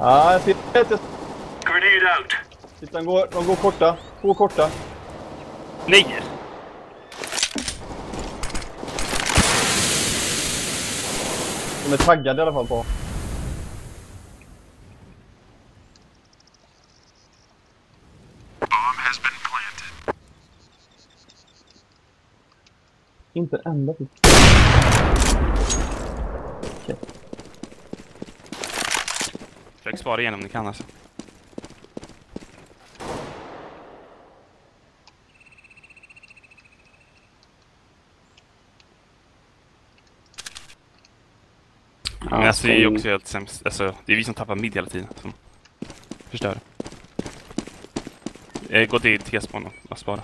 Ja, jag ser det. Grenade out. Titta, de går, de går korta. Två korta. Nej! De är taggade i alla fall på. Bomb has been planted. Inte en enda till. Försök spara igen om ni kan alltså. Men alltså det är ju också helt sämst. Alltså, det är vi som tappar mid hela tiden. Som förstör. Eh, gå till T-spawn och spara.